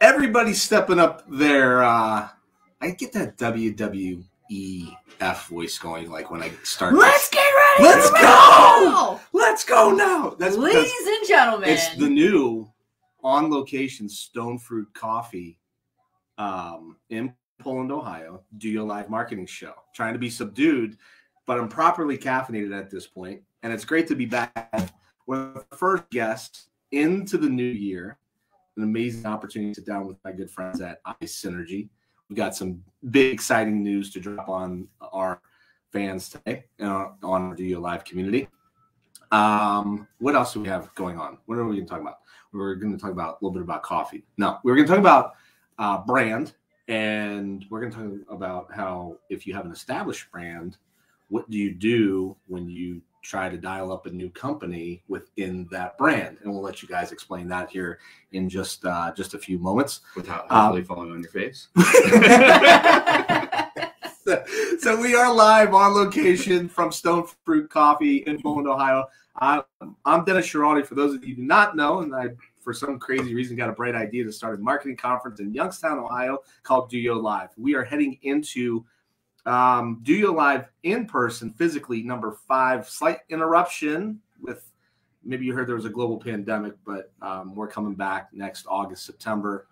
everybody's stepping up their. Uh, I get that WWE F voice going, like when I start. Let's get ready. Let's go! Let's go now. That's Ladies and gentlemen, it's the new on location Stone Fruit Coffee um, in Poland, Ohio. DOYO Live marketing show. Trying to be subdued, but I'm properly caffeinated at this point, and it's great to be back with the first guest into the new year. An amazing opportunity to sit down with my good friends at iSynergy. We've got some big, exciting news to drop on our fans today uh, on our DOYO Live community. Um, what else do we have going on? What are we going to talk about? We're going to talk about a little bit about coffee. No, we're going to talk about uh, brand, and we're going to talk about how if you have an established brand, what do you do when you try to dial up a new company within that brand? And we'll let you guys explain that here in just uh, just a few moments. without Um, falling on your face. so we are live on location from Stone Fruit Coffee in Poland, Ohio. I'm, I'm Dennis Schiraldi. For those of you who do not know, and I, for some crazy reason, got a bright idea to start a marketing conference in Youngstown, Ohio, called DOYO Live. We are heading into um, DOYO Live in person, physically, number five. Slight interruption with maybe you heard there was a global pandemic, but um, we're coming back next August, September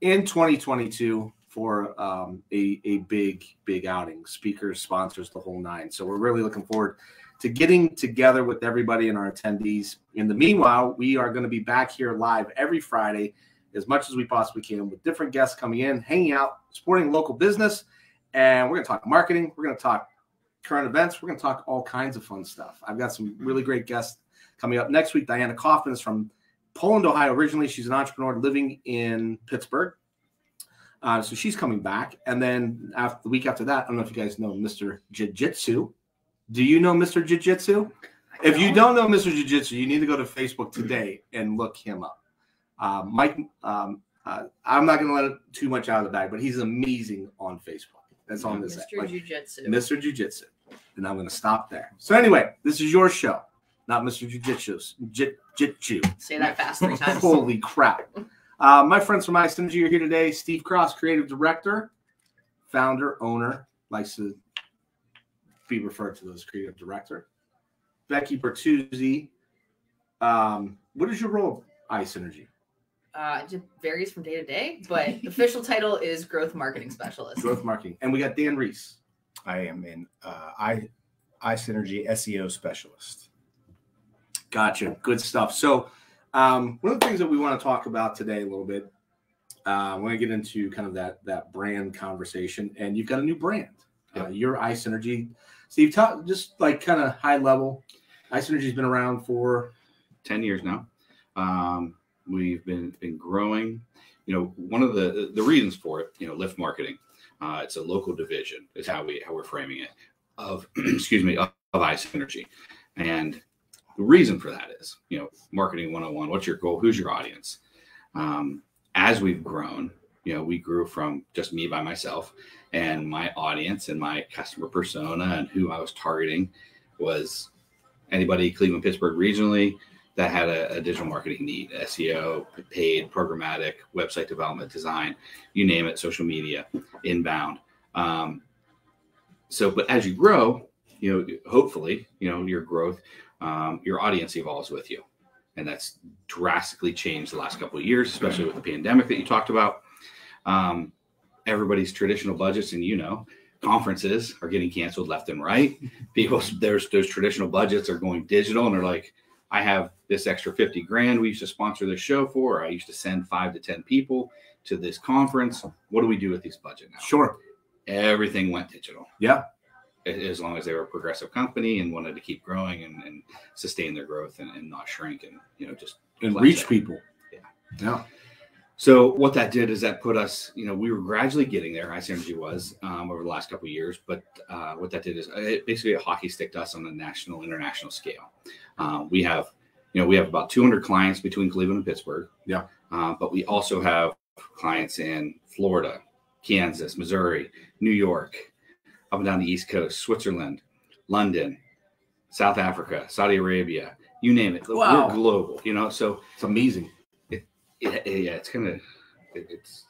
in 2022 for um, a, a big, big outing. Speakers, sponsors, the whole nine. So we're really looking forward to getting together with everybody and our attendees. In the meanwhile, we are going to be back here live every Friday as much as we possibly can with different guests coming in, hanging out, supporting local business. And we're going to talk marketing. We're going to talk current events. We're going to talk all kinds of fun stuff. I've got some really great guests coming up next week. Diana Kaufman is from Poland, Ohio. Originally, she's an entrepreneur living in Pittsburgh. Uh, so she's coming back. And then after the week after that, I don't know if you guys know Mr. Jiu Jitsu. Do you know Mr. Jiu Jitsu? If you don't know Mr. Jiu Jitsu, you need to go to Facebook today and look him up. Uh, Mike, um, uh, I'm not going to let it too much out of the bag, but he's amazing on Facebook. That's all I'm going to say. Mr. Like, Jiu Jitsu. Mr. Jiu Jitsu. And I'm going to stop there. So, anyway, this is your show, not Mr. Jiu Jitsu's. Jiu Jitsu. Say that fast three times. Holy crap. Uh, my friends from iSynergy are here today. Steve Cross, creative director, founder, owner, likes to be referred to as creative director. Becky Bertuzzi. Um, what is your role at iSynergy? Uh, it just varies from day to day, but official title is growth marketing specialist. Growth marketing. And we got Dan Reese. I am an uh, I iSynergy SEO specialist. Gotcha. Good stuff. So, um, one of the things that we want to talk about today a little bit, uh, we're going to get into kind of that that brand conversation. And you've got a new brand. Uh, your iSynergy. Steve, talk just like kind of high level. iSynergy's been around for 10 years now. Um, we've been been growing. You know, one of the the reasons for it, you know, lift marketing. Uh, it's a local division, is how we how we're framing it of excuse me of, of iSynergy, and the reason for that is, you know, marketing 101. What's your goal? Who's your audience? Um, as we've grown, you know, we grew from just me by myself, and my audience and my customer persona and who I was targeting was anybody Cleveland Pittsburgh regionally that had a, a digital marketing need SEO, paid, programmatic, website development, design, you name it, social media, inbound. Um, so, but as you grow, you know, hopefully, you know, your growth, um, your audience evolves with you. And that's drastically changed the last couple of years, especially with the pandemic that you talked about. Um, everybody's traditional budgets, and you know, conferences are getting canceled left and right. People, there's those traditional budgets are going digital, and they're like, I have this extra 50 grand we used to sponsor this show for. I used to send five to 10 people to this conference. What do we do with these budget now? sure. Everything went digital. Yeah. As long as they were a progressive company and wanted to keep growing and, and sustain their growth and, and not shrink and, you know, just And reach it. people. Yeah. Yeah. So what that did is that put us, you know, we were gradually getting there. iSynergy was um, over the last couple of years, but uh, what that did is it basically a hockey sticked us on a national, international scale. Uh, we have, you know, we have about 200 clients between Cleveland and Pittsburgh. Yeah. Uh, but we also have clients in Florida, Kansas, Missouri, New York, up and down the East Coast, Switzerland, London, South Africa, Saudi Arabia, you name it. Wow. We're global, you know. So It's amazing. yeah, yeah, it's kind of It, it's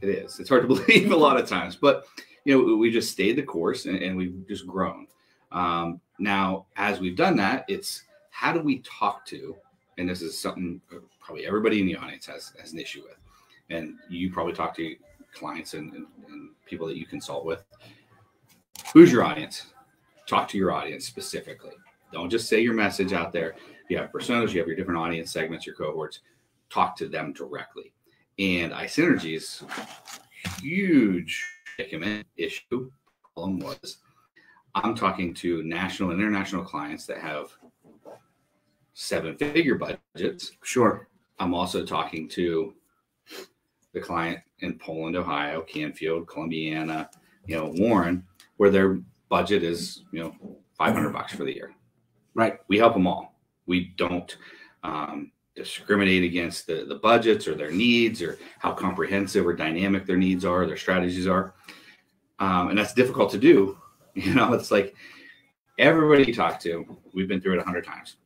it is. It's hard to believe a lot of times, but you know we just stayed the course and, and we've just grown. Um, now, as we've done that, it's how do we talk to, and this is something uh, probably everybody in the audience has has an issue with, and you probably talk to clients and, and, and people that you consult with. Who's your audience? Talk to your audience specifically. Don't just say your message out there. You have personas, you have your different audience segments, your cohorts. Talk to them directly. And I iSynergy's huge issue problem was I'm talking to national and international clients that have seven figure budgets. Sure. I'm also talking to the client in Poland, Ohio, Canfield, Columbiana, you know, Warren, where their budget is, you know, 500 bucks for the year. Right. We help them all. We don't um, discriminate against the, the budgets or their needs or how comprehensive or dynamic their needs are, their strategies are. Um, and that's difficult to do. You know, it's like everybody you talk to, we've been through it a hundred times.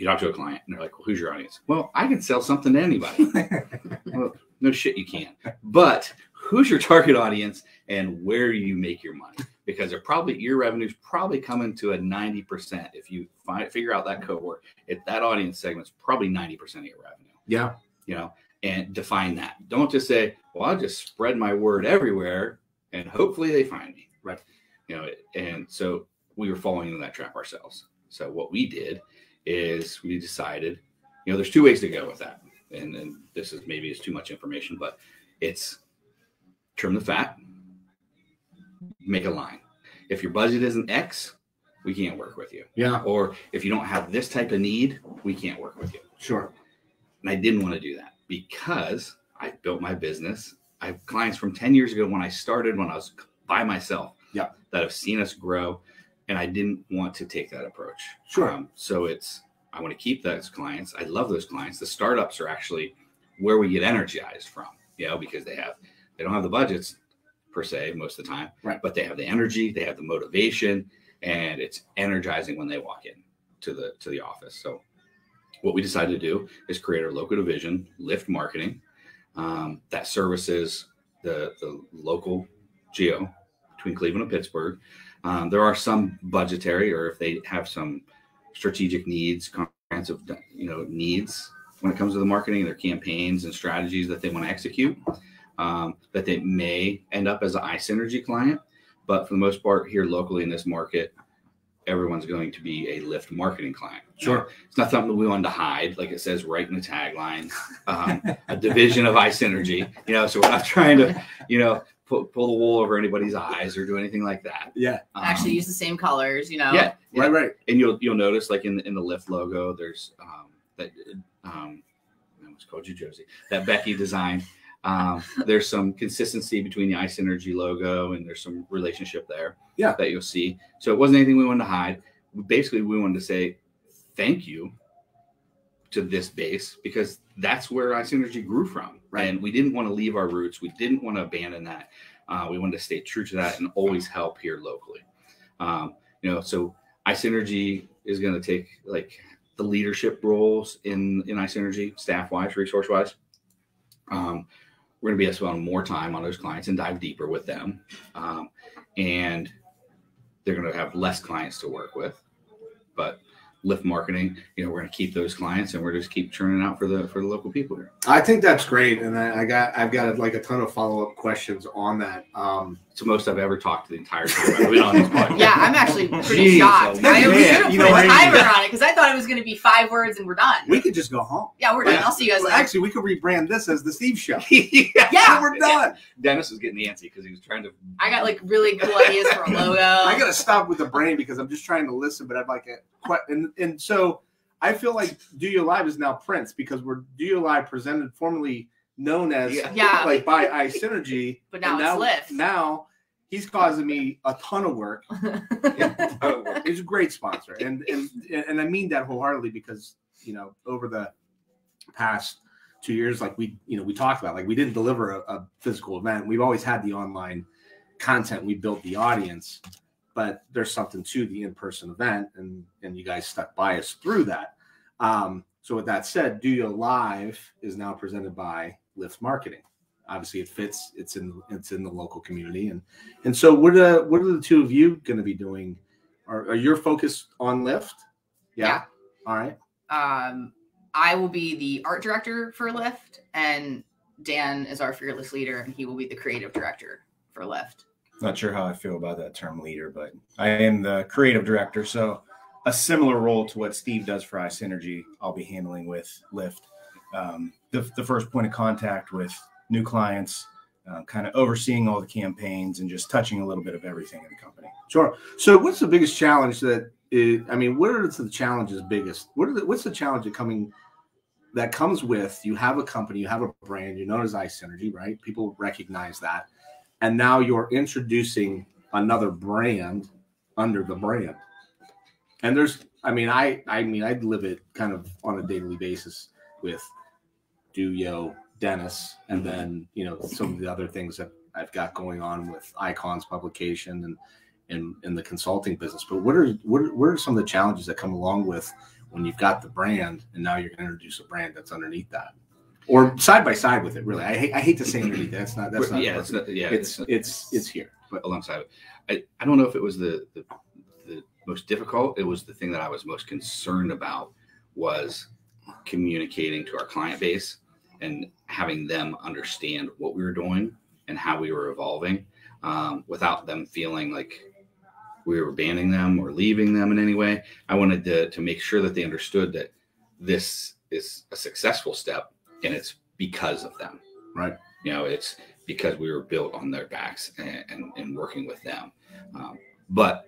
You talk to a client and they're like, well, who's your audience? Well, I can sell something to anybody. well, no shit, you can. But who's your target audience and where you make your money? Because they're probably your revenue's probably coming to a 90% if you find figure out that cohort. If that audience segment's probably 90% of your revenue. Yeah. You know, and define that. Don't just say, well, I'll just spread my word everywhere and hopefully they find me. Right. You know, and so we were falling into that trap ourselves. So what we did is we decided, you know, there's two ways to go with that. And, and this is maybe it's too much information, but it's trim the fat, make a line. If your budget isn't X, we can't work with you. Yeah. Or if you don't have this type of need, we can't work with you. Sure. And I didn't want to do that because I built my business. I have clients from 10 years ago when I started, when I was by myself, Yeah. that have seen us grow. And I didn't want to take that approach. Sure. Um, so it's, I want to keep those clients. I love those clients. The startups are actually where we get energized from, you know, because they have, they don't have the budgets per se most of the time, Right. but they have the energy, they have the motivation, and it's energizing when they walk in to the to the office. So what we decided to do is create our local division, Lift Marketing, um, that services the the local geo between Cleveland and Pittsburgh. Um, there are some budgetary, or if they have some strategic needs, comprehensive you know needs when it comes to the marketing, their campaigns and strategies that they want to execute, um, that they may end up as an iSynergy client. But for the most part, here locally in this market, everyone's going to be a Lift marketing client. Sure. It's not something we wanted to hide, like it says right in the tagline, um, a division of iSynergy. You know, so we're not trying to, you know, pull, pull the wool over anybody's eyes or do anything like that. Yeah. Um, Actually, use the same colors. You know. yeah, yeah. Right. Right. And you'll you'll notice like in the, in the Lift logo, there's um, that um, I almost called you Josie. That Becky design. Um, there's some consistency between the iSynergy logo and there's some relationship there. Yeah. That you'll see. So it wasn't anything we wanted to hide. Basically, we wanted to say thank you to this base because that's where iSynergy grew from. Right. And we didn't want to leave our roots. We didn't want to abandon that. Uh, we wanted to stay true to that and always help here locally. Um, you know, so iSynergy is going to take like the leadership roles in in iSynergy, staff wise, resource wise. Um, we're going to be able to spend more time on those clients and dive deeper with them, um, and they're going to have less clients to work with. But lift marketing, you know, we're going to keep those clients and we're just keep churning out for the for the local people here. I think that's great, and I, I got I've got like a ton of follow up questions on that. Um, It's the most I've ever talked to the entire time I've been on this podcast. Yeah, I'm actually pretty Jeez, shocked. oh, I was gonna You put know a what? timer on it because I thought it was gonna be five words and we're done. we could just go home. yeah, we're done. Yeah. I'll see you guys Well, later. actually, we could rebrand this as the Steve Show. yeah. Yeah. we're done. Dennis was getting antsy because he was trying to. I got like really cool ideas for a logo. I gotta stop with the brain because I'm just trying to listen, but I'd like a que- and and so I feel like DOYO Live is now Prince because we're DOYO Live presented formerly known as Yeah. Yeah. like by iSynergy, But now and it's Lift. Now he's causing me a ton of work. He's a great sponsor, and and and I mean that wholeheartedly because you know over the past two years, like we you know we talked about, like we didn't deliver a, a physical event. We've always had the online content. We built the audience, but there's something to the in-person event, and and you guys stuck by us through that. Um, so with that said, DOYO Live is now presented by Lift Marketing. obviously it fits. It's in it's in the local community, and and so what are what are the two of you going to be doing? Are, are your focus on Lift? Yeah. All right. Um, I will be the art director for Lift, and Dan is our fearless leader, and he will be the creative director for Lift. Not sure how I feel about that term leader, but I am the creative director. So a similar role to what Steve does for iSynergy, I'll be handling with Lift. Um, the, the first point of contact with new clients, uh, kind of overseeing all the campaigns and just touching a little bit of everything in the company. Sure. So, what's the biggest challenge that? I mean, what are the challenges biggest? What are the, what's the challenge that coming that comes with you have a company, you have a brand, you're known as iSynergy, right? People recognize that, and now you're introducing another brand under the brand. And there's, I mean, I, I mean, I live it kind of on a daily basis with DOYO, Dennis, and then you know some of the other things that I've got going on with Icons publication and in in the consulting business. But what are what are, what are some of the challenges that come along with when you've got the brand and now you're going to introduce a brand that's underneath that, or side by side with it? Really, I hate I hate to say underneath. That's not that's not. yeah, it's not, yeah, it's it's it's here. but alongside. I, I don't know if it was the, the the most difficult. It was the thing that I was most concerned about was communicating to our client base and having them understand what we were doing and how we were evolving um, without them feeling like we were banning them or leaving them in any way. I wanted to, to make sure that they understood that this is a successful step and it's because of them. Right. You know, it's because we were built on their backs and, and, and working with them. Um, but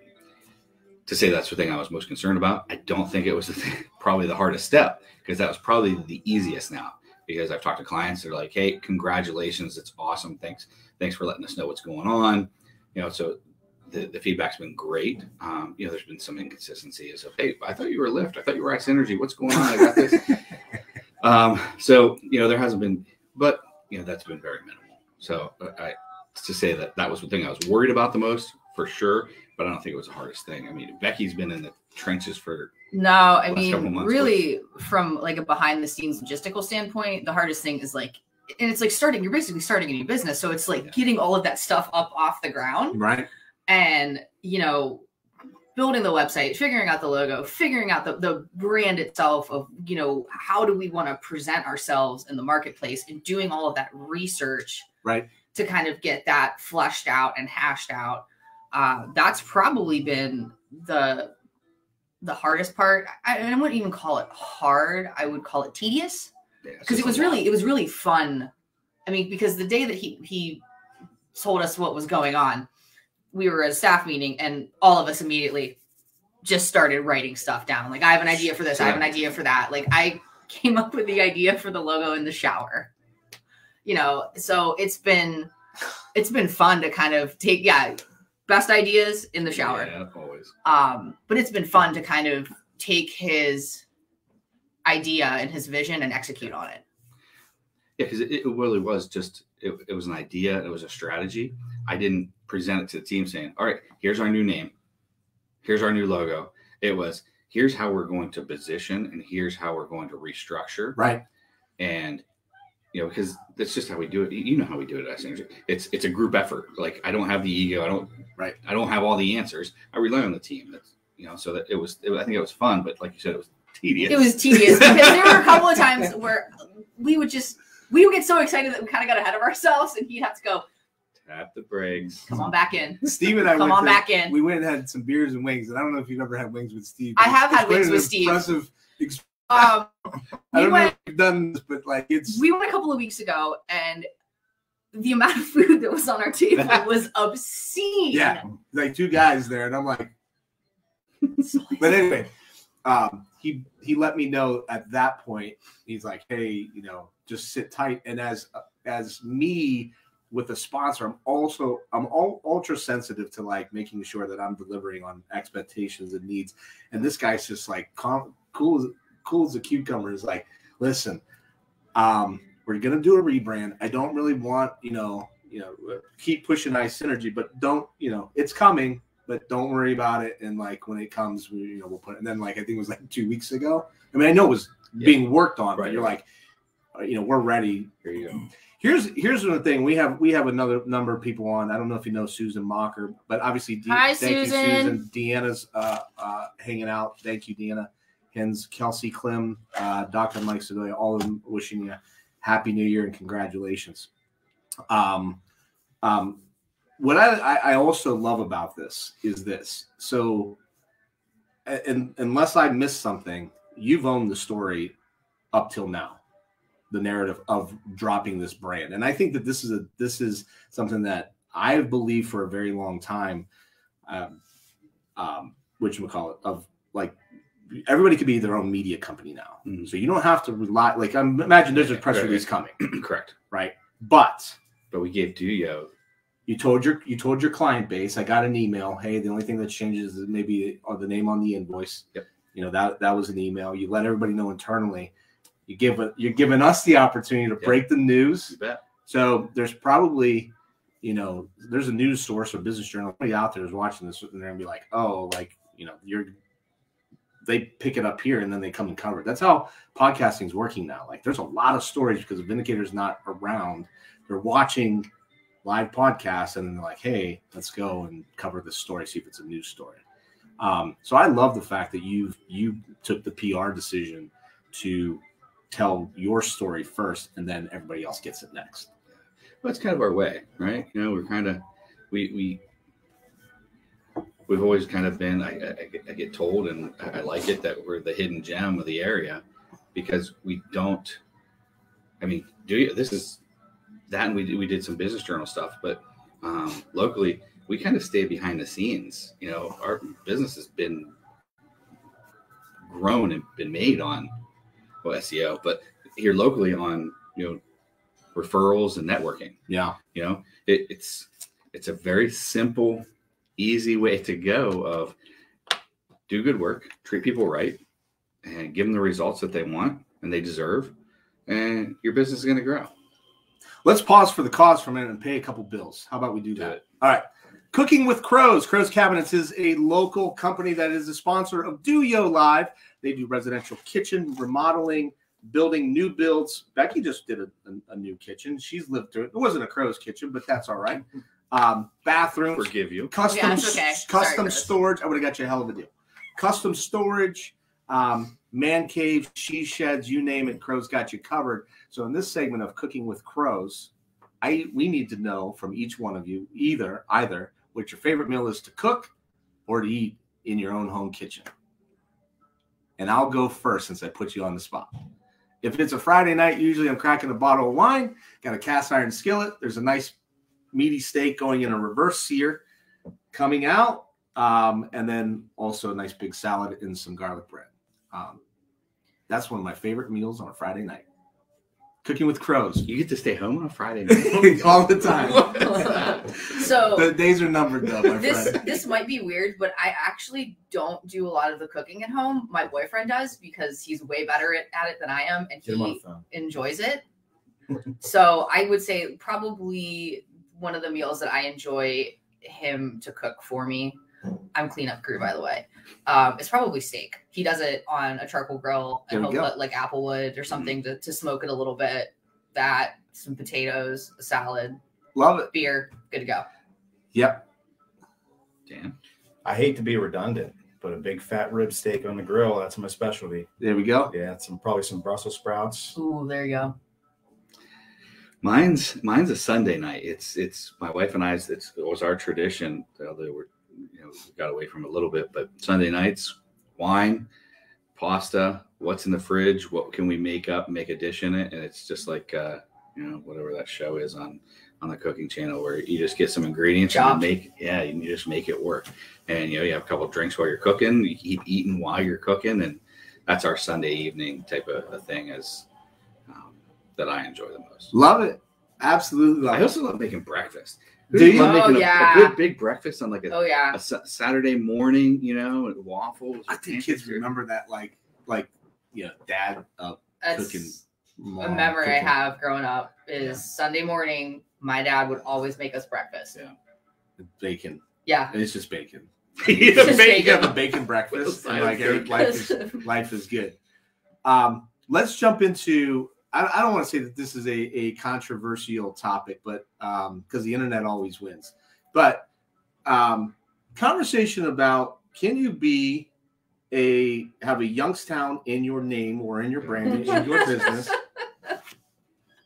to say that's the thing I was most concerned about, I don't think it was the thing, probably the hardest step because that was probably the easiest now because I've talked to clients that are like, "Hey, congratulations, it's awesome. Thanks, thanks for letting us know what's going on." You know, so the, the feedback's been great. Um, you know, there's been some inconsistencies of, "Hey, I thought you were Lift. I thought you were iSynergy. What's going on? I got this." um, so you know, there hasn't been, but you know, that's been very minimal. So I to say that that was the thing I was worried about the most for sure, but I don't think it was the hardest thing. I mean, Becky's been in the trenches for No, I mean, really, from like a behind the scenes logistical standpoint, the hardest thing is like, and it's like starting. You're basically starting a new business, so it's like Yeah. getting all of that stuff up off the ground, Right. and you know, building the website, figuring out the logo, figuring out the the brand itself of you know how do we want to present ourselves in the marketplace, and doing all of that research Right. to kind of get that fleshed out and hashed out. Uh, that's probably been the the hardest part. I, I wouldn't even call it hard. I would call it tedious yeah, because it was really it was really fun. I mean, because the day that he he told us what was going on, we were at a staff meeting and all of us immediately just started writing stuff down. Like, I have an idea for this. I have an idea for that. Like, I came up with the idea for the logo in the shower. You know, so it's been it's been fun to kind of take yeah best ideas in the shower Yeah, always. um but it's been fun to kind of take his idea and his vision and execute on it Yeah, because it, it really was just it, it was an idea, it was a strategy. I didn't present it to the team saying, "All right, here's our new name, here's our new logo." It was here's how we're going to position, and here's how we're going to restructure, Right. and you know because that's just how we do it. You know how we do it at Synergy. It's it's a group effort. Like I don't have the ego. I don't Right. I don't have all the answers. I rely on the team. That's you know so that it was. It, I think it was fun, but like you said, it was tedious. it was tedious because there were a couple of times where we would just we would get so excited that we kind of got ahead of ourselves and he'd have to go tap the brakes. come on back in Steve and I come went on to- back in We went and had some beers and wings, and I don't know if you've ever had wings with Steve. I have had wings with Steve. Impressive. Um I we don't know went if you've done this, but like it's we went a couple of weeks ago and the amount of food that was on our table was obscene yeah, like two guys there, and I'm like, but anyway, um, he he let me know at that point. He's like, hey, you know, just sit tight. And as as me with a sponsor, I'm also I'm all ultra sensitive to like making sure that I'm delivering on expectations and needs. And this guy's just like calm, cool cool as a cucumber. Is like, listen, um, we're gonna do a rebrand. I don't really want you know you know keep pushing iSynergy, but don't you know it's coming but don't worry about it. And like when it comes, we, you know, we'll put. It. And then like I think it was like two weeks ago. I mean, I know it was Yeah. being worked on, but you're like, uh, you know, we're ready. Here you go. Here's here's the thing. We have we have another number of people on. I don't know if you know Susan Mocker, but obviously, De- Hi, thank Susan. you, Susan. Deanna's uh, uh, hanging out. Thank you, Deanna. Hens, Kelsey Klim, uh, Dr. Mike Segoya, all of them wishing you happy New Year and congratulations. Um, um, what I, I I also love about this is this. So, and unless I missed something, you've owned the story up till now the narrative of dropping this brand and i think that this is a this is something that i've believed for a very long time um, um which we call it of like everybody could be their own media company now Mhm. so you don't have to rely like i imagine there's a press release coming Correct. right but But we gave DOYO. you you told your you told your client base i got an email hey the only thing that changes is maybe or the name on the invoice Yep. you know that that was an email you let everybody know internally you give it you're giving us the opportunity to Yep. break the news You bet. so there's probably you know there's a news source or business journal somebody out there is watching this and they're gonna be like oh like you know you're they pick it up here and then they come and cover it. That's how podcasting is working now. Like there's a lot of stories because the vindicator's not around. They're watching live podcasts and they're like hey let's go and cover this story see if it's a news story. Um, so i love the fact that you you took the pr decision to tell your story first and then everybody else gets it next. Well, it's kind of our way, right? You know, we're kind of we we we've always kind of been. I, I, get- I get told, and I like it that we're the hidden gem of the area because we don't. I mean, do you? This is that, and we did- we did some business journal stuff, but um, locally we kind of stay behind the scenes. You know, our business has been grown and been made on well SEO, but here locally on you know referrals and networking. yeah You know, it, it's it's a very simple, easy way to go of do good work, treat people right, and give them the results that they want and they deserve, and your business is going to grow. Let's pause for the cause for a minute and pay a couple bills. How about we do Do that? it. All right. Cooking with Crows. Crows Cabinets is a local company that is a sponsor of DOYO Live. They do residential kitchen remodeling, building new builds. Becky just did a, a, a new kitchen. She's lived through it. It wasn't a Crow's kitchen, but that's all right. Um, bathrooms, Forgive you. custom Yeah, okay. Custom Chris. storage. I would have got you a hell of a deal. Custom storage, um, man cave, she sheds, you name it. Crows got you covered. So in this segment of cooking with crows, I we need to know from each one of you either either what your favorite meal is to cook or to eat in your own home kitchen. And I'll go first since I put you on the spot. If it's a Friday night, usually I'm cracking a bottle of wine, got a cast iron skillet. There's a nice meaty steak going in a reverse sear coming out, um, and then also a nice big salad and some garlic bread. Um, that's one of my favorite meals on a Friday night. Cooking with crows You get to stay home on a Friday night. all the time. So the days are numbered, though, my this friend. this might be weird, but I actually don't do a lot of the cooking at home. My boyfriend does because he's way better at, at it than I am, and Get he enjoys it. so I would say probably one of the meals that I enjoy him to cook for me. I'm cleanup crew, by the way. Um, it's probably steak. He does it on a charcoal grill, and There he'll go. put like applewood or something to, to smoke it a little bit. That some potatoes, a salad, Love it. beer, good to go. Yep. Dan, I hate to be redundant, but a big fat rib steak on the grill, that's my specialty. There we go. Yeah, some probably some Brussels sprouts. Ooh, there you go. Mine's mine's a Sunday night. It's it's my wife and I's. It's, it was our tradition. Although we're you know we got away from it a little bit, but Sunday nights, wine, pasta. What's in the fridge? What can we make up? Make a dish in it, and it's just like uh, you know whatever that show is on on the cooking channel where you just get some ingredients and you make yeah you just make it work. And you know you have a couple drinks while you're cooking. You keep eating while you're cooking, and that's our Sunday evening type of a thing. As that I enjoy the most. Love it. Absolutely love I it. also love making breakfast. Do you? love making Oh, a- a, good big breakfast on like a, Oh yeah. a Saturday morning, you know, and waffles. I think kids remember that, like, like, you know, dad uh, That's cooking. a mom memory I have growing up is Yeah. Sunday morning. My dad would always make us breakfast. Yeah. Bacon. Yeah. And it's just bacon. Yeah, Just bacon. You have bacon. a bacon breakfast. With a and like side life is life is good. Um, let's jump into I, I don't want to say that this is a, a controversial topic, but um, because the internet always wins. But um, conversation about can you be a have a Youngstown in your name or in your brand in your business,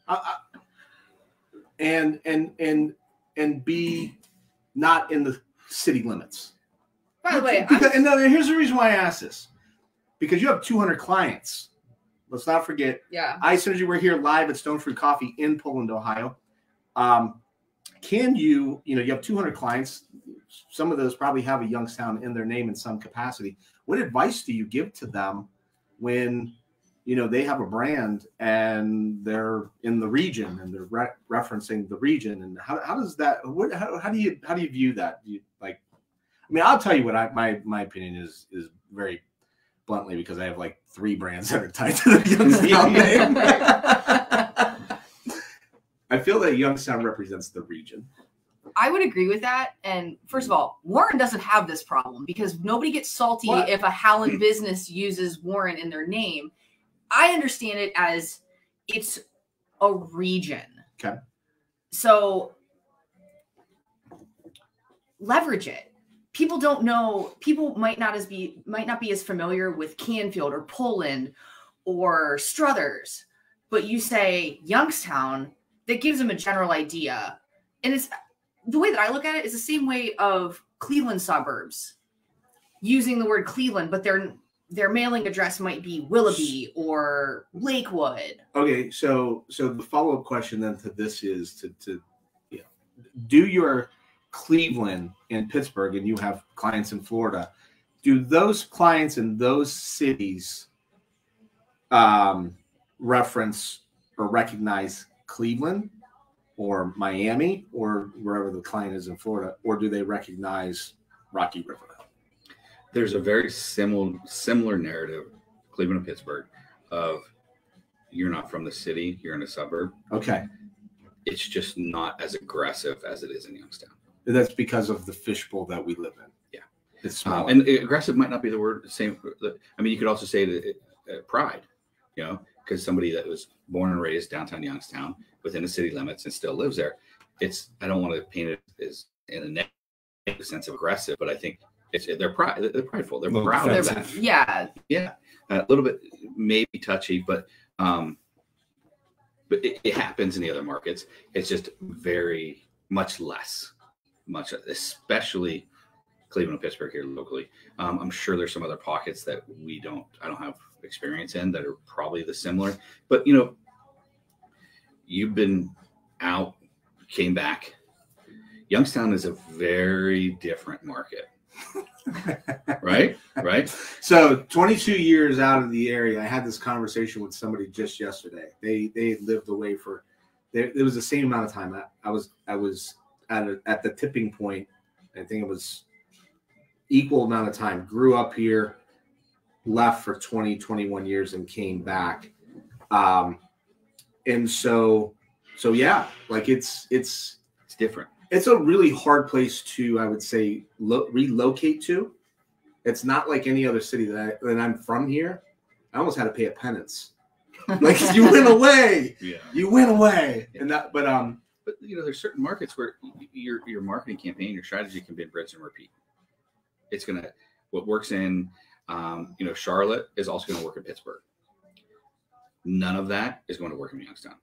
I- I- and and and and be not in the city limits. By the way, Because, and here's the reason why I asked this because you have 200 clients. Let's not forget yeah. iSynergy. We're here live at Stone Fruit Coffee in Poland, Ohio. Um, can you, you know, you have 200 clients. Some of those probably have a Youngstown in their name in some capacity. What advice do you give to them when, you know, they have a brand and they're in the region and they're re- referencing the region? And how, how does that? What? How, how do you how do you view that? Do you like? I mean, I'll tell you what I my my opinion is is very bluntly because I have like three brands that are tied to the Youngstown name. I feel that Youngstown represents the region. I would agree with that. And first of all, Warren doesn't have this problem because nobody gets salty What? if a Howland business uses Warren in their name. I understand it as it's a region. Okay. So leverage it. People don't know, people might not as be might not be as familiar with Canfield or Poland or Struthers, but you say Youngstown, that gives them a general idea. And it's the way that I look at it is the same way of Cleveland suburbs using the word Cleveland, but their their mailing address might be Willoughby or Lakewood. Okay, so so the follow up question then to this is to to do your Cleveland and Pittsburgh, and you have clients in Florida. Do those clients in those cities um, reference or recognize Cleveland or Miami or wherever the client is in Florida, or do they recognize Rocky River? there's a very similar similar narrative, Cleveland and Pittsburgh, of you're not from the city, you're in a suburb. Okay, It's just not as aggressive as it is in Youngstown. That's because of the fishbowl that we live in. Yeah. it's Um, small. and aggressive might not be the word. Same. I mean, you could also say that uh, pride. You know, because somebody that was born and raised downtown Youngstown within the city limits and still lives there. It's. I don't want to paint it as in a negative sense of aggressive, but I think it's they're pride. They're prideful. They're Little proud of that. Yeah, Yeah, a little bit maybe touchy, but um, but it, it happens in the other markets. It's just very much less, much especially Cleveland and Pittsburgh here locally. Um, I'm sure there's some other pockets that we don't, I don't have experience in that are probably the similar. But you know, you've been out, came back. Youngstown is a very different market, right? right? So 22 years out of the area, I had this conversation with somebody just yesterday. They they lived away for they, it was the same amount of time. I, I was I was at a, at the tipping point. I think it was equal amount of time. Grew up here, left for 20 21 years and came back. Um and so so yeah, like it's it's It's different. it's a really hard place to i would say lo- relocate to it's not like any other city that, I, that i'm from here i almost had to pay a penance like you went away Yeah. you went away and that but um But you know, there's certain markets where your your marketing campaign, your strategy can be rinse and repeat. It's gonna what works in um, you know Charlotte is also going to work in Pittsburgh. None of that is going to work in Youngstown,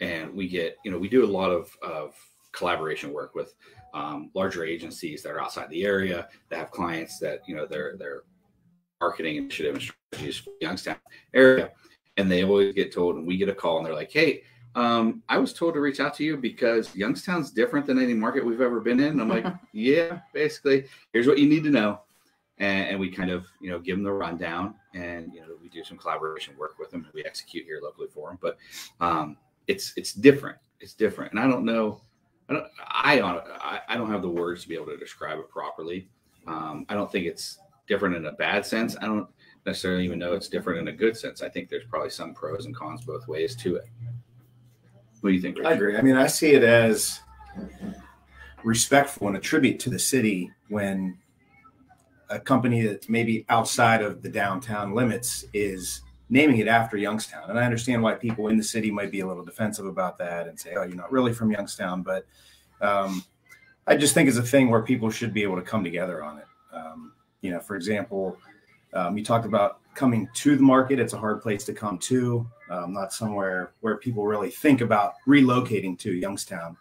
and we get you know we do a lot of of collaboration work with um, larger agencies that are outside the area that have clients that you know their their marketing initiative and strategies for Youngstown area, and they always get told, and we get a call, and they're like, hey um, I was told to reach out to you because Youngstown's different than any market we've ever been in. And I'm like, yeah, basically, here's what you need to know. And, and we kind of, you know, give them the rundown and, you know, we do some collaboration work with them. And we execute here locally for them, but um, it's, it's different. It's different. And I don't know, I don't, I, don't- I, I don't have the words to be able to describe it properly. Um, I don't think it's different in a bad sense. I don't necessarily even know it's different in a good sense. I think there's probably some pros and cons both ways to it. What do you think? I agree. I mean, I see it as respectful and a tribute to the city when a company that's maybe outside of the downtown limits is naming it after Youngstown. And I understand why people in the city might be a little defensive about that and say, "Oh, you're not really from Youngstown," but um, I just think it's a thing where people should be able to come together on it. Um, you know, for example, um, you talked about coming to the market. It's a hard place to come to, um, not somewhere where people really think about relocating to Youngstown.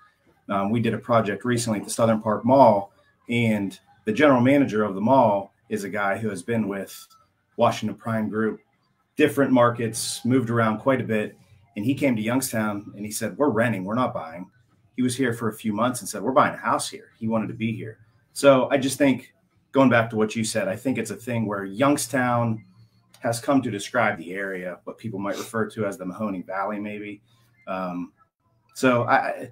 Um, we did a project recently at the Southern Park Mall, and the general manager of the mall is a guy who has been with Washington Prime Group, different markets, moved around quite a bit. And he came to Youngstown and he said, We're renting, we're not buying. He was here for a few months and said, We're buying a house here. He wanted to be here. So I just think, going back to what you said, I think it's a thing where Youngstown has come to describe the area, what people might refer to as the Mahoning Valley, maybe. Um, so I,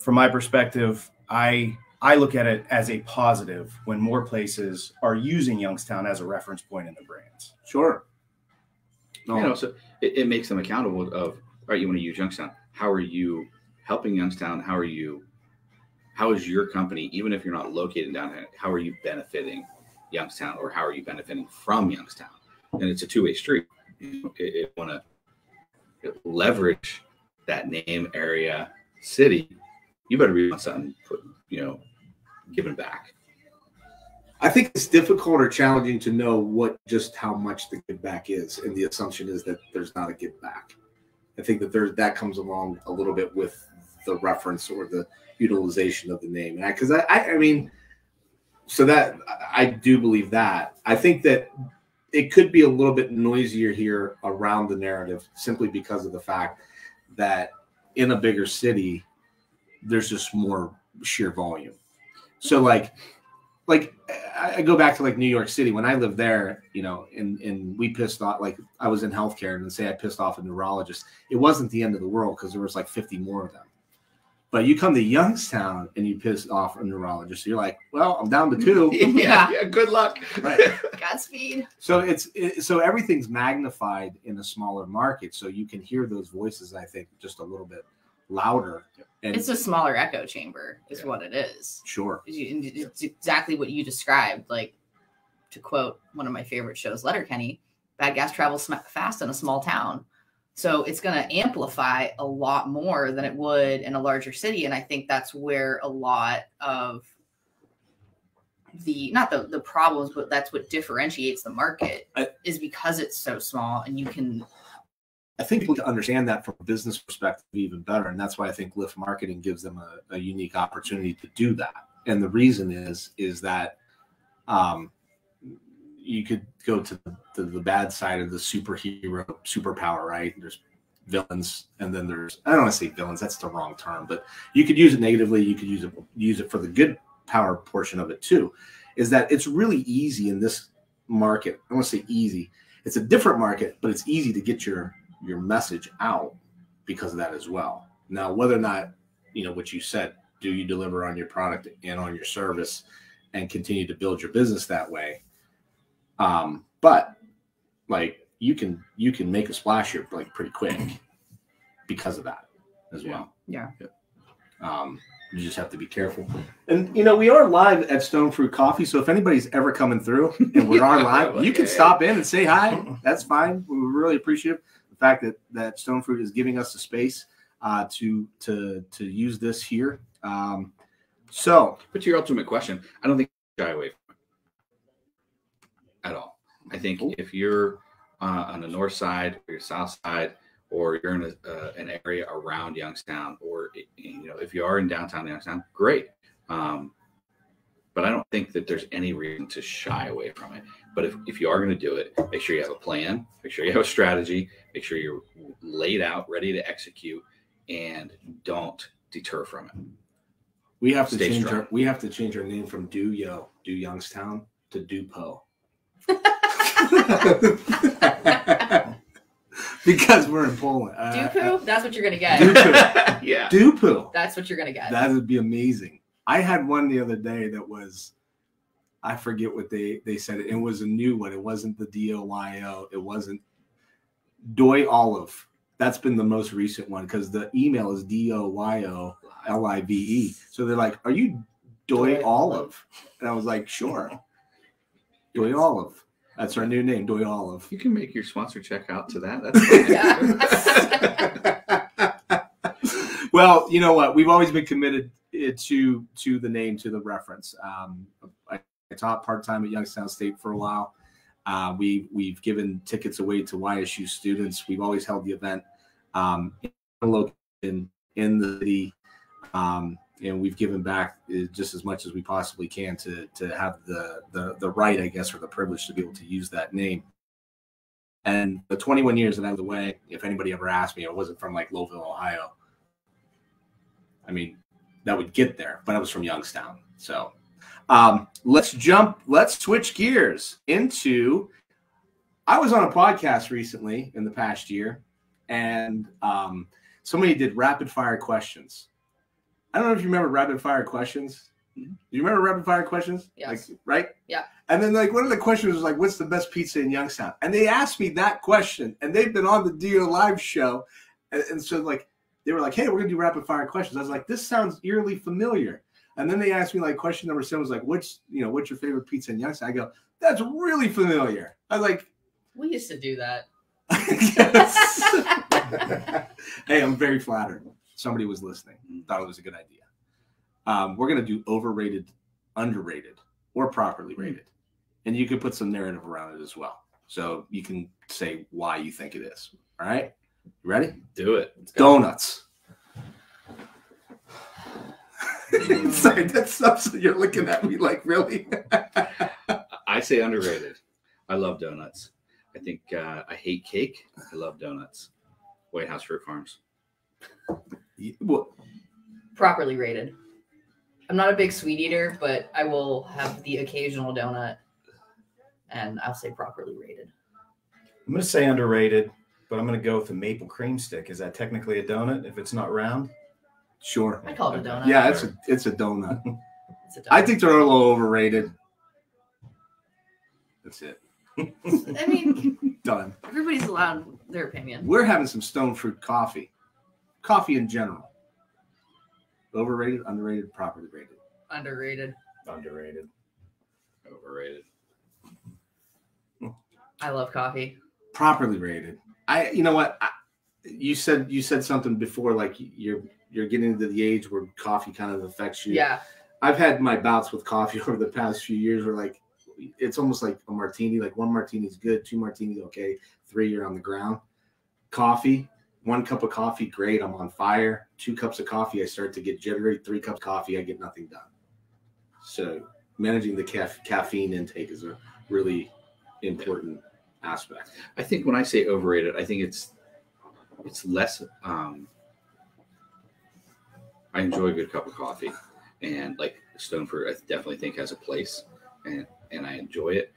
from my perspective, I I look at it as a positive when more places are using Youngstown as a reference point in the brands. Sure. You know, so it, it makes them accountable of, all right, you want to use Youngstown. How are you helping Youngstown? How are you, how is your company, even if you're not located down here, how are you benefiting Youngstown or how are you benefiting from Youngstown? And it's a two way street. It, want to leverage that name, area, city. You better be on something, put, you know, giving back. I think it's difficult or challenging to know what just how much the give back is, and the assumption is that there's not a give back. I think that there that comes along a little bit with the reference or the utilization of the name, because I, I, I mean, so that I do believe that. I think that it could be a little bit noisier here around the narrative simply because of the fact that in a bigger city, there's just more sheer volume. So like like I go back to like New York City when I lived there, you know, and and we pissed off like I was in healthcare and say I pissed off a neurologist. It wasn't the end of the world because there was like 50 more of them. But you come to Youngstown and you piss off a neurologist, you're like, well, I'm down to two. Yeah. yeah. Good luck. Right. Godspeed. So it's it, so everything's magnified in a smaller market, so you can hear those voices. I think just a little bit louder. And It's a smaller echo chamber, is Yeah. what it is. sure, You- and It's exactly what you described. Like, to quote one of my favorite shows, Letterkenny, bad gas travels fast in a small town. So it's going to amplify a lot more than it would in a larger city. And I think that's where a lot of the not the the problems, but that's what differentiates the market I- is because it's so small and you can I think people can understand that from a business perspective even better, and that's why I think Lift Marketing gives them a, a unique opportunity to do that. And the reason is is that um, you could go to the, the bad side of the superhero superpower, right? There's villains, and then there's I don't want to say villains. That's the wrong term, but you could use it negatively. You could use it use it for the good power portion of it too. Is that it's really easy in this market? I want to say easy. It's a different market, but it's easy to get your your message out because of that as well. Now, whether or not, you know, what you said, do you deliver on your product and on your service and continue to build your business that way? Um, but like you can you can make a splash here like pretty quick because of that as well. Yeah. Um, you just have to be careful. And you know, we are live at Stone Fruit Coffee, so if anybody's ever coming through and we're on live, you can stop in and say hi. That's fine. We really appreciate the fact that that Stone Fruit is giving us the space uh, to to to use this here. Um, so But to your ultimate question, I don't think you shy away from it at all. I think Cool. if you're uh, on the north side or your south side, or you're in a, uh, an area around Youngstown, or you know, if you are in downtown Youngstown, great. Um, but I don't think that there's any reason to shy away from it. But if, if you are going to do it, make sure you have a plan, make sure you have a strategy, make sure you're laid out, ready to execute, and don't deter from it. we have to Stay change strong. our we have to change our name from Do Yo Do Youngstown to Do Po. because we're in Poland. Uh, that's what you're gonna get. Dooku. yeah. Dupu. That's what you're gonna get. That would be amazing. I had one the other day that was, I forget what they they said. It was a new one. It wasn't the D O Y O. It wasn't Doy Olive. That's been the most recent one because the email is D O Y O L I V E. So they're like, "Are you Doy Doy Olive?" And I was like, "Sure, Doy Olive." That's our new name, Doy Olive. You can make your sponsor check out to that. That's fine. Well, you know what? We've always been committed eh, to to the name, to the reference. Um, I, I taught part time at Youngstown State for a while. Uh, we we've given tickets away to YSU students. We've always held the event um, in in the city, um, and we've given back eh, just as much as we possibly can to to have the the the right, I guess, or the privilege to be able to use that name. And the 21 years that I was away, if anybody ever asked me, I wasn't from like Lowellville, Ohio. I mean, that would get there, but I was from Youngstown. So um, let's jump, let's switch gears into. I was on a podcast recently in the past year, and um, somebody did rapid fire questions. I don't know if you remember rapid fire questions. Do you remember rapid fire questions? Yes. Like, right? Yeah. And then like one of the questions was like, "What's the best pizza in Youngstown?" And they asked me that question, and they've been on the DOYO Live show, and, and so like they were like, "Hey, we're gonna do rapid fire questions." I was like, "This sounds eerily familiar." And then they asked me like question number seven was like, "What's you know what's your favorite pizza in Youngstown?" I go, "That's really familiar." I was like, we used to do that. hey, I'm very flattered. Somebody was listening, thought it was a good idea. Um, we're gonna do overrated, underrated, or properly rated, and you can put some narrative around it as well. So you can say why you think it is. All right, you ready? Do it. Let's go. Donuts. Sorry, that's something you're looking at me like, really? I say underrated. I love donuts. I think uh, I hate cake. I love donuts. White House Fruit Farms. Well, Properly rated. I'm not a big sweet eater, but I will have the occasional donut, and I'll say properly rated. I'm going to say underrated, but I'm going to go with the maple cream stick. Is that technically a donut if it's not round? sure. I call it a donut. Yeah, it's a it's a donut. It's a donut. I think they're a little overrated. That's it. I mean, Done. everybody's allowed their opinion. We're having some stone fruit coffee. Coffee in general. Overrated, underrated, properly rated. Underrated. Underrated. Overrated. I love coffee. Properly rated. I you know what? I, you said you said something before like you're you're getting to the age where coffee kind of affects you. Yeah. I've had my bouts with coffee over the past few years where like it's almost like a martini. Like one martini's good, two martinis okay, three you're on the ground. Coffee, one cup of coffee, great. I'm on fire. Two cups of coffee, I start to get jittery. Three cups of coffee, I get nothing done. So managing the caf- caffeine intake is a really important aspect. I think when I say overrated, I think it's it's less. Um, I enjoy a good cup of coffee, and like Stone Fruit, I definitely think has a place, and and I enjoy it.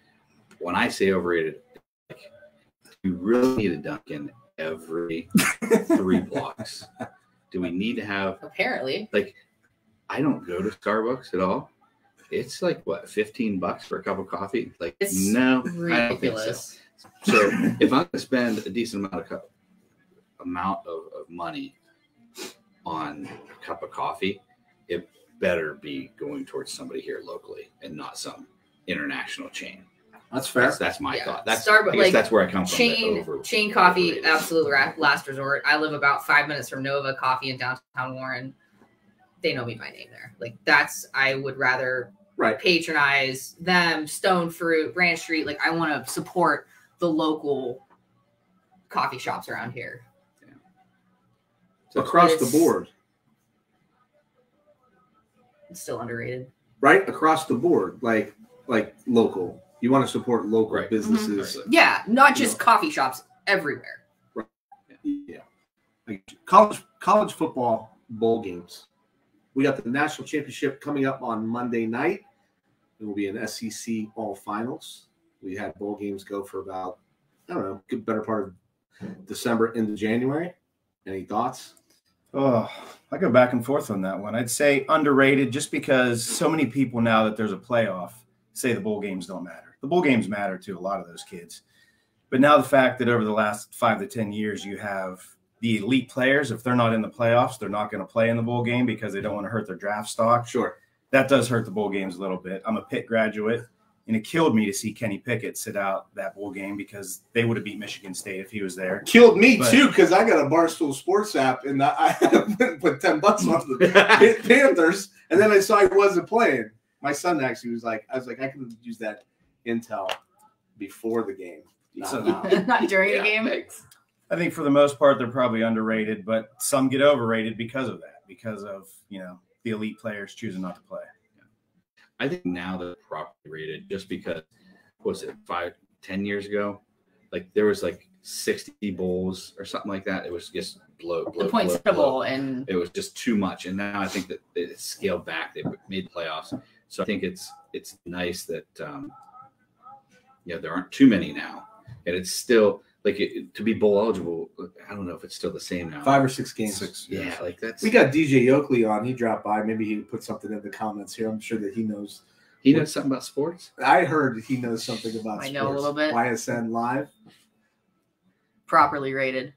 When I say overrated, like you really need a Dunkin' every three blocks. Do we need to have Apparently. like? I don't go to Starbucks at all. It's like what, fifteen bucks for a cup of coffee? Like It's no, I don't think so. So if I'm gonna spend a decent amount of cup, amount of, of money on a cup of coffee, it better be going towards somebody here locally and not some international chain. That's fair. That's, that's my Yeah. thought. That's Starbucks- I guess like, that's where I come from. Chain chain coffee, overrated. absolute ra- last resort. I live about five minutes from Nova Coffee in downtown Warren. They know me by name there. Like that's I would rather Right. patronize them, Stone Fruit, Branch Street. Like I want to support the local coffee shops around here. So Across the board. It's still underrated. Right? Across the board. Like like local. You want to support local Right. Mm-hmm. businesses. Right. Yeah, not You just know. coffee shops everywhere. Yeah. Like college college football bowl games. We got the national championship coming up on Monday night. It will be an SEC all finals. We had bowl games go for about I don't know, good better part of December into January. Any thoughts? Oh, I go back and forth on that one. I'd say underrated just because so many people now that there's a playoff say the bowl games don't matter. The bowl games matter to a lot of those kids. But now the fact that over the last five to 10 years, you have the elite players, if they're not in the playoffs, they're not going to play in the bowl game because they don't want to hurt their draft stock. Sure. That does hurt the bowl games a little bit. I'm a Pitt graduate. And it killed me to see Kenny Pickett sit out that bowl game because they would have beat Michigan State if he was there. Killed me But- too because I got a Barstool Sports app and I put ten bucks on the Panthers, and then I saw he wasn't playing. My son actually was like, I was like, I could used that intel before the game. not So- Not during Yeah, the game. I think for the most part, they're probably underrated, but some get overrated because of that, because of, you know, the elite players choosing not to play. I think now they're properly rated just because what was it five, ten years ago? Like there was like 60 bowls or something like that. It was just blow, blow, The points blow, blow. bowl and It was just too much. And now I think that it's scaled back. They made playoffs. So I think it's it's nice that um yeah, there aren't too many now. And it's still like it, to be bowl eligible, I don't know if it's still the same now. Five or six games. Six, Yeah, like that's We got DJ Oakley on. He dropped by. Maybe he put something in the comments here. I'm sure that he knows. he knows something about sports. I heard he knows something about. I know a little bit. YSN Live. properly rated.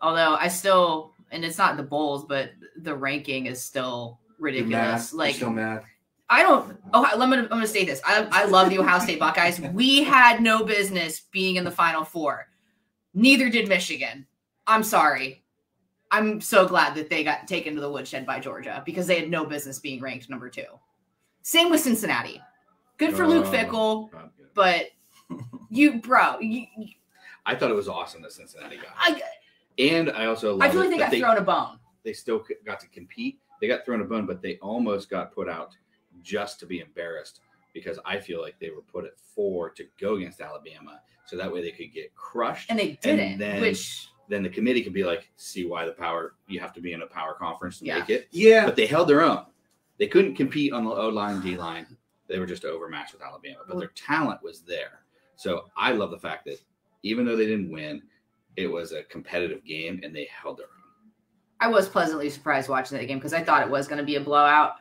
Although I still, and it's not the bowls, but the ranking is still You're mad. ridiculous. You're Like still mad. I don't. Oh, let me. I'm going to say this. I, I love the Ohio State Buckeyes. We had no business being in the Final Four. Neither did Michigan. I'm sorry. I'm so glad that they got taken to the woodshed by Georgia because they had no business being ranked number two. Same with Cincinnati. Good for Luke uh, Oh, Fickell, but you, bro, you, I thought it was awesome that Cincinnati got. I. And I also I feel like they got thrown a bone. they still got to compete. They got thrown a bone, but they almost got put out just to be embarrassed because I feel like they were put at four to go against Alabama, so that way they could get crushed. and they didn't, then- which then the committee could be like, see why the power you have to be in a power conference to Yeah. make it. Yeah. But they held their own. They couldn't compete on the O line, D line. They were just overmatched with Alabama, but their talent was there. So I love the fact that even though they didn't win, it was a competitive game and they held their own. I was pleasantly surprised watching that game because I thought it was going to be a blowout.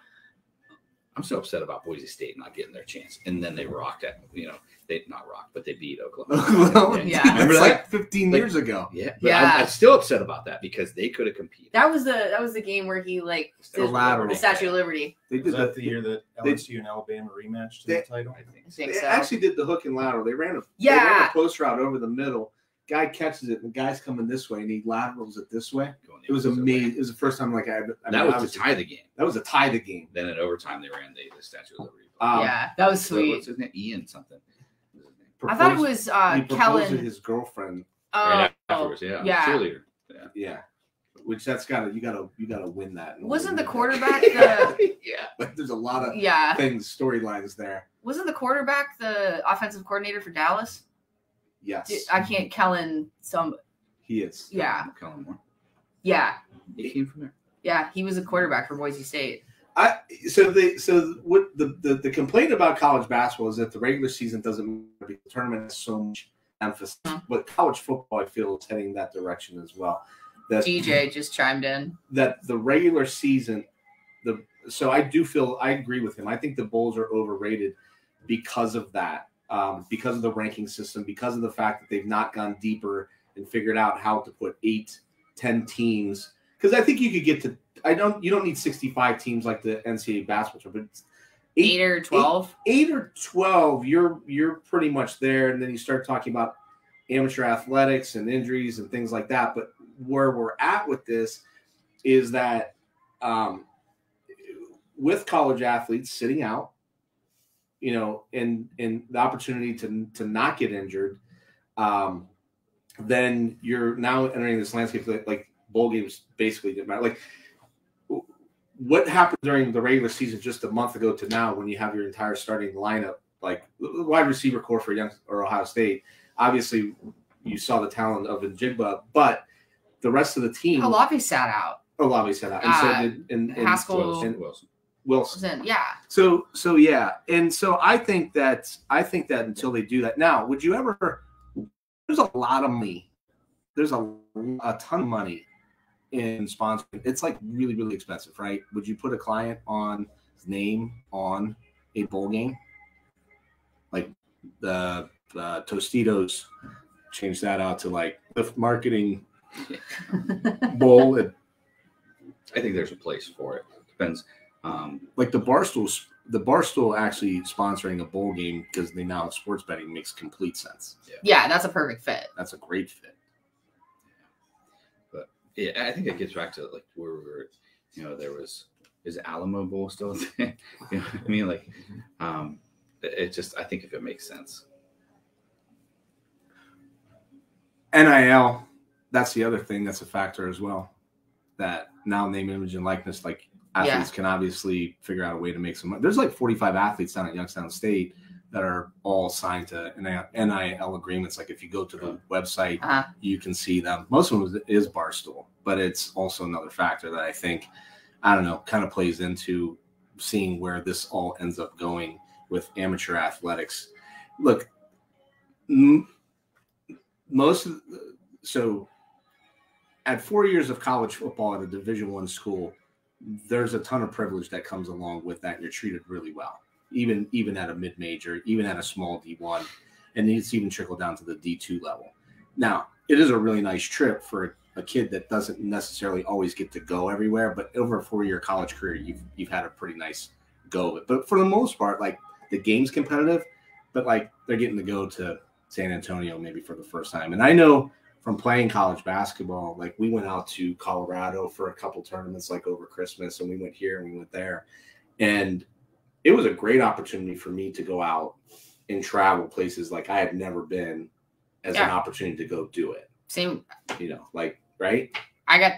I'm so upset about Boise State not getting their chance, and then they rocked at, You know, they not rocked, but they beat Oklahoma. Oklahoma Yeah. remember It's that? like 15 Like- years ago. Yeah, but Yeah. I'm, I'm still upset about that because they could have competed. That was the that was the game where he like The lateral. the Statue of Liberty. They Was did that that the year that they- LSU and Alabama rematched in They- the title? I think. I think They so. actually did the hook and lateral. They ran a they ran Yeah. a post route over the middle. Guy catches it, and the guy's coming this way, and he laterals it this way. Going It was the way. amazing. It was the first time like I. I mean, That was obviously- to tie the game. That was a tie the game. Then in overtime, they ran the, the Statue of Liberty. Um, yeah, that was So sweet. What's his name? Ian something. What was? I thought it was uh, he proposed to Kellen. his girlfriend. Oh, right afterwards, yeah, yeah. cheerleader. Yeah. Yeah, which that's gotta you gotta you gotta win that. wasn't the quarterback the yeah. But there's a lot of yeah? things storylines there. Wasn't the quarterback the offensive coordinator for Dallas? Yes, I can't Kellen some. he is. Yeah, Kellen Moore. yeah, He came from there. yeah. He was a quarterback for Boise State. I so the so what the, the the complaint about college basketball is that the regular season doesn't matter the tournament has so much emphasis. Mhm. But college football, I feel, is heading that direction as well. That DJ just chimed in. that the regular season, the so I do feel I agree with him. I think the Bulls are overrated because of that, um, because of the ranking system, because of the fact that they've not gone deeper and figured out how to put eight, ten teams. Because I think you could get to. I don't. You don't need sixty-five teams like the NCAA basketball, but it's Eight or twelve. eight or 12 you're you're pretty much there and then you start talking about amateur athletics and injuries and things like that but where we're at with this is that um, with college athletes sitting out you know and and the opportunity to to not get injured um, then you're now entering this landscape like, like bowl games basically didn't matter like what happened during the regular season just a month ago to now when you have your entire starting lineup like wide receiver core for young or Ohio State obviously you saw the talent of Njigba but the rest of the team Olave sat out. Olave said that and Uh, so did and, and Haskell Wilson. Wilson. Wilson. Yeah. so so yeah and so I think that I think that until they do that now would you ever there's a lot of money there's a, a ton of money in sponsoring it's like really really expensive right would you put a client on his name on a bowl game like the uh, tostitos change that out to like the marketing bowl at I think there's a place for it. Depends. Um, like the barstools the Barstool actually sponsoring a bowl game because they now have sports betting makes complete sense. Yeah, that's a perfect fit. That's a great fit. But yeah, I think it gets back to like where we were, you know, there was is Alamo Bowl still a thing? you know what I mean? Like, um, it, it just I think if it makes sense. NIL, that's the other thing that's a factor as well. That now name, image, and likeness, like athletes can obviously figure out a way to make some money. There's like 45 athletes down at Youngstown State that are all signed to NIL agreements. Like if you go to the website, Uh-huh. you can see them. Most of them is Barstool, but it's also another factor that I think, I don't know, kind of plays into seeing where this all ends up going with amateur athletics. Look, m- most of the, so at four years of college football at a Division One school, there's a ton of privilege that comes along with that. You're treated really well, even even at a mid major, even at a small D1, and it's even trickled down to the D2 level. Now, it is a really nice trip for a kid that doesn't necessarily always get to go everywhere, but over a four year college career, you've you've had a pretty nice go of it. But for the most part, like the game's competitive, but like they're getting to go to San Antonio maybe for the first time. And I know from playing college basketball, like we went out to Colorado for a couple tournaments like over Christmas and we went here and we went there. And it was a great opportunity for me to go out and travel places like I had never been as an opportunity to go do it. Same. You know, like right? I got.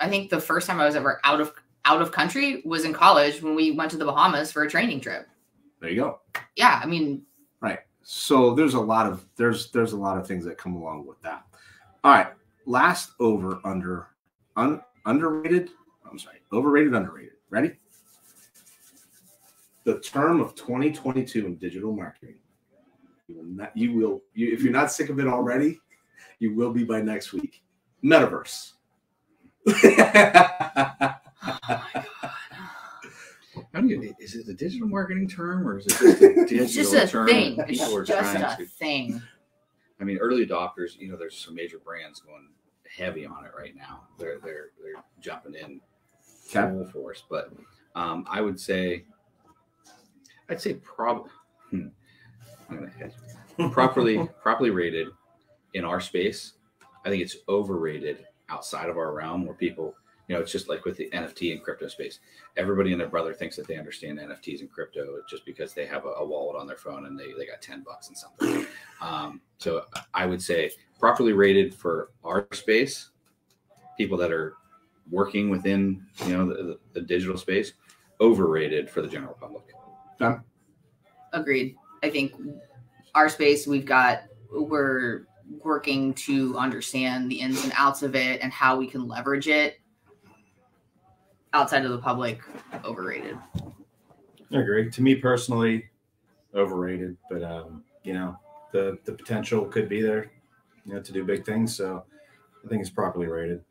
I think the first time I was ever out of out of country was in college when we went to the Bahamas for a training trip. There you go. Yeah, I mean, Right. So there's a lot of there's there's a lot of things that come along with that. All right. Last over under un, underrated. I'm sorry. Overrated, underrated. Ready? The term of 2022 in digital marketing. You will not, you will you, if you're not sick of it already, you will be by next week. Metaverse. How do you? Is it a digital marketing term or is it just a digital it's just a term thing. It's just a to- thing. I mean, early adopters. You know, there's some major brands going heavy on it right now. They're they're they're jumping in Okay. full force. But um, I would say, I'd say probably Hmm, I'm gonna hit. properly properly rated in our space. I think it's overrated outside of our realm where people, you know, it's just like with the NFT and crypto space. Everybody and their brother thinks that they understand NFTs and crypto just because they have a, a wallet on their phone and they, they got 10 bucks and something. Um, so I would say properly rated for our space, people that are working within, you know, the, the digital space, overrated for the general public. Agreed. I think our space, we've got, we're working to understand the ins and outs of it and how we can leverage it outside of the public. Overrated. I agree. To me personally, overrated, but um, you know, the the potential could be there, you know, to do big things. So I think it's properly rated.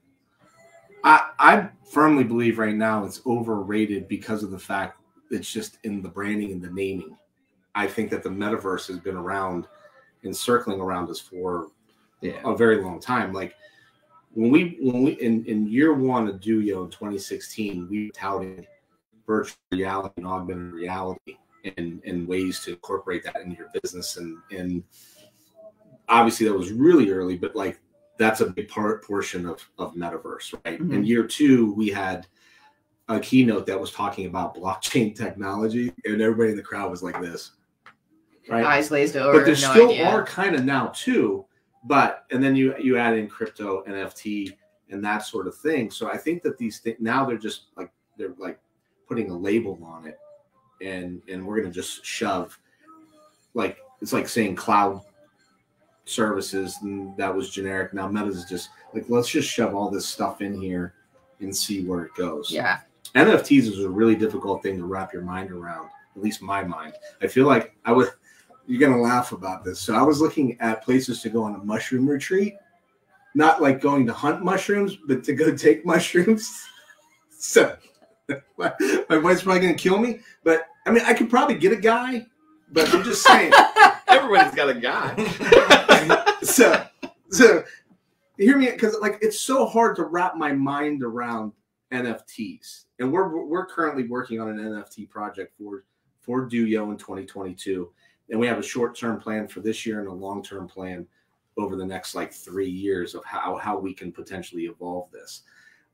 I, I firmly believe right now it's overrated because of the fact it's just in the branding and the naming. I think that the metaverse has been around and circling around us for Yeah. a very long time. Like when we when we in, in year one of DOYO in 2016, we touted virtual reality and augmented reality and and ways to incorporate that into your business and and obviously that was really early, but like that's a big part portion of of metaverse, right? Mm-hmm. In year two, we had a keynote that was talking about blockchain technology, and everybody in the crowd was like this, right? Eyes glazed over. but there no still idea. are kind of now too but and then you you add in crypto nft and that sort of thing so i think that these things now they're just like they're like putting a label on it and and we're gonna just shove like it's like saying cloud services and that was generic now meta is just like let's just shove all this stuff in here and see where it goes Yeah. NFTs is a really difficult thing to wrap your mind around, at least my mind. I feel like I would, you're going to laugh about this. So I was looking at places to go on a mushroom retreat, not like going to hunt mushrooms, but to go take mushrooms. So my, my wife's probably going to kill me, but I mean, I could probably get a guy, but I'm just saying. Everybody's got a guy. so, so hear me because like it's so hard to wrap my mind around NFTs, and we're we're currently working on an NFT project for for DOYO in 2022, and we have a short-term plan for this year and a long-term plan over the next like three years of how how we can potentially evolve this.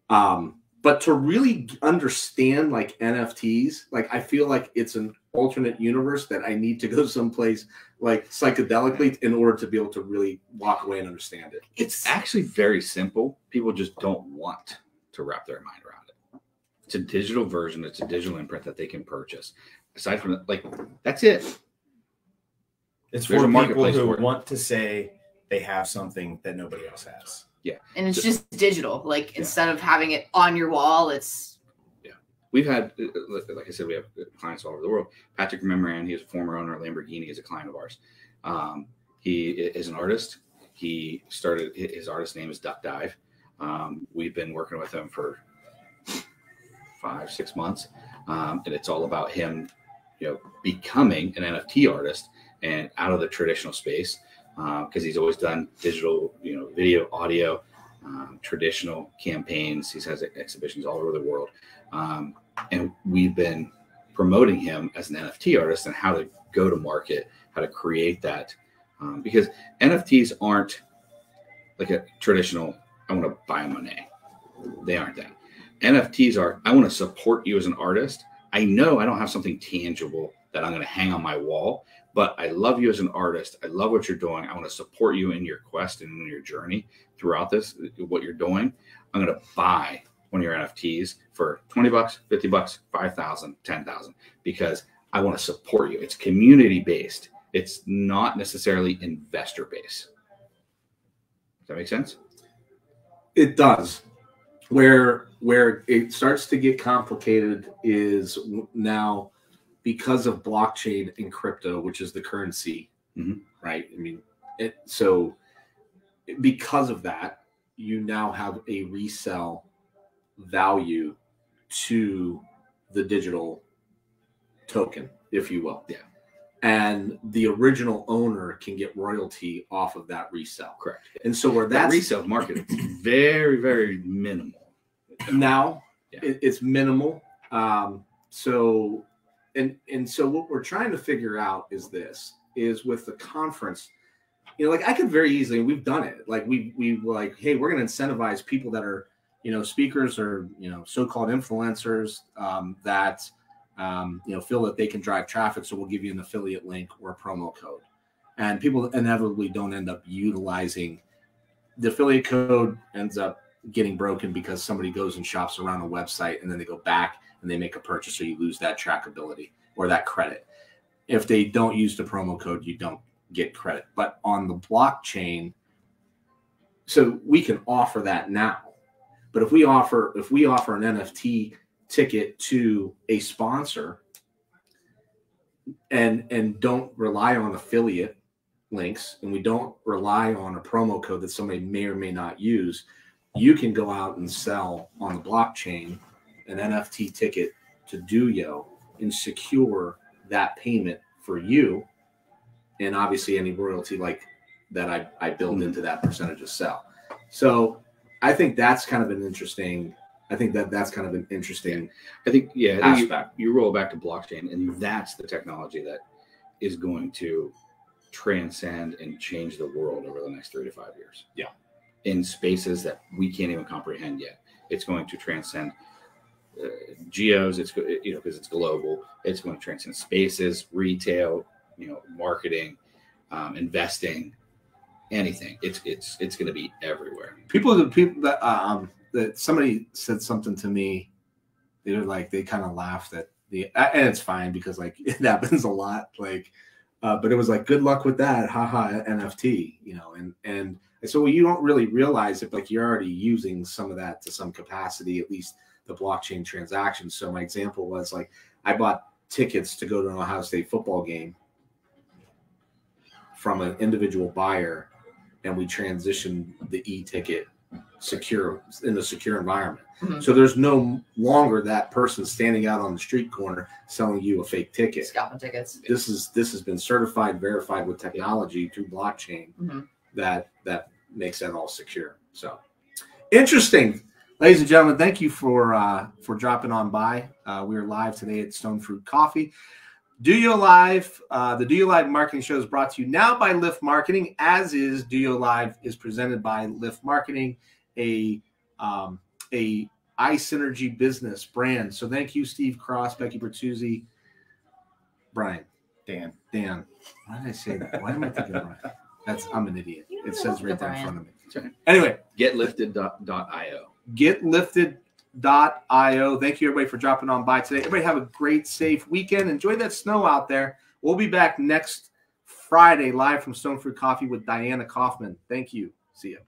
Um, but to really understand like NFTs, like I feel like it's an alternate universe that I need to go someplace like psychedelically in order to be able to really walk away and understand it. It's actually very simple. People just don't want to wrap their mind around it. It's a digital version, it's a digital imprint that they can purchase. Aside from that, like that's it. It's There's for people who for want to say they have something that nobody else has. Yeah. And it's So- just digital. Like Yeah. instead of having it on your wall, it's Yeah. We've had, uh, like like I said, we have clients all over the world. Patrick Mimran, he is a former owner of Lamborghini, is a client of ours. Um, he is an artist. He started his artist name is Duck Dive. Um, we've been working with him for five, six months, um, and it's all about him, you know, becoming an NFT artist and out of the traditional space because he's always done digital, you know, video, audio, um, traditional campaigns. He has exhibitions all over the world. Um, and we've been promoting him as an NFT artist and how to go to market, how to create that, um, because NFTs aren't like a traditional. I want to buy a Monet. They aren't that. NFTs are. I want to support you as an artist. I know I don't have something tangible that I'm going to hang on my wall, but I love you as an artist. I love what you're doing. I want to support you in your quest and in your journey throughout this, what you're doing. I'm going to buy one of your NFTs for 20 bucks, 50 bucks, 5,000, 10,000 because I want to support you. It's community based. It's not necessarily investor based. Does that make sense? It does. Where where it starts to get complicated is now because of blockchain and crypto, which is the currency, Mhm. right? I mean, it, so because of that, you now have a resell value to the digital token, if you will. Yeah. And the original owner can get royalty off of that resell. Correct. And so where That that's resale market is very, very minimal. now Yeah. it, it's minimal um so and and so what we're trying to figure out is this is with the conference you know like i could very easily we've done it. Like we we were like hey we're going to incentivize people that are you know speakers or you know so-called influencers um, that um, you know feel that they can drive traffic so we'll give you an affiliate link or a promo code. And people inevitably don't end up utilizing the affiliate code ends up getting broken because somebody goes and shops around a website and then they go back and they make a purchase so you lose that trackability or that credit. If they don't use the promo code you don't get credit. But on the blockchain so we can offer that now. But if we offer if we offer an nft ticket to a sponsor and and don't rely on affiliate links and we don't rely on a promo code that somebody may or may not use you can go out and sell on the blockchain an NFT ticket to DOYO and secure that payment for you. And obviously any royalty like that I, I build Mhm. into that percentage of sell. So I think that's kind of an interesting I think that that's kind of an interesting I think, yeah, I think you- you roll back to blockchain, and that's the technology that is going to transcend and change the world over the next three to five years. Yeah. In spaces that we can't even comprehend yet. It's going to transcend uh, geos, it's, you know, because it's global. It's going to transcend spaces, retail, you know, marketing, um, investing, anything. It's, it's, it's going to be everywhere. people the people that um that somebody said something to me they were like they kind of laughed at the and it's fine because like it happens a lot like uh, but it was like good luck with that haha nft you know and and so you don't really realize it like you're already using some of that to some capacity at least the blockchain transactions so my example was like i bought tickets to go to an ohio state football game from an individual buyer and we transitioned the e-ticket secure in a secure environment. Mhm. So there's no longer that person standing out on the street corner selling you a fake ticket. scalping tickets. This is this has been certified, verified with technology through blockchain Mhm. that that makes that all secure. So interesting, ladies and gentlemen. Thank you for uh, for dropping on by. Uh, we are live today at Stone Fruit Coffee. DOYO Live, uh, the DOYO Live marketing show is brought to you now by Lift Marketing, as is DOYO Live is presented by Lift Marketing, a um, a iSynergy business brand. So thank you, Steve Cross, Becky Bertuzzi, Brian, Dan. Dan. Why did I say that? Why am I thinking Brian? That's I'm an idiot. You It says right there in front of me. That's right. Anyway, Getlifted.io. getlifted.io. Thank you, everybody, for dropping on by today. Everybody, have a great, safe weekend. Enjoy that snow out there. We'll be back next Friday live from Stone Fruit Coffee with Diana Kaufman. Thank you. See you.